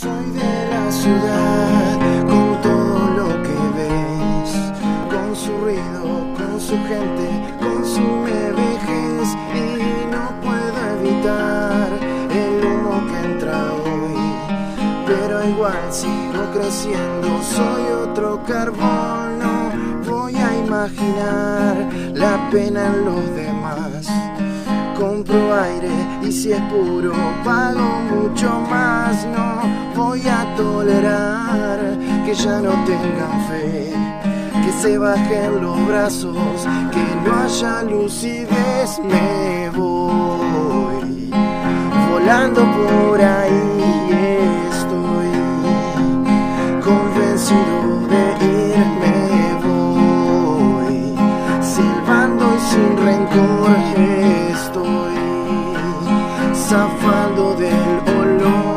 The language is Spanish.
Soy de la ciudad con todo lo que ves, con su ruido, con su gente, con su vejez y no puedo evitar el humo que entra hoy, pero igual sigo creciendo, soy otro carbón, no voy a imaginar la pena en los demás compro aire y si es puro pago mucho más. No voy a tolerar que ya no tengan fe, que se bajen los brazos, que no haya lucidez. Me voy volando por ahí, estoy convencido de irme. Voy silbando sin rencor zafando del olor.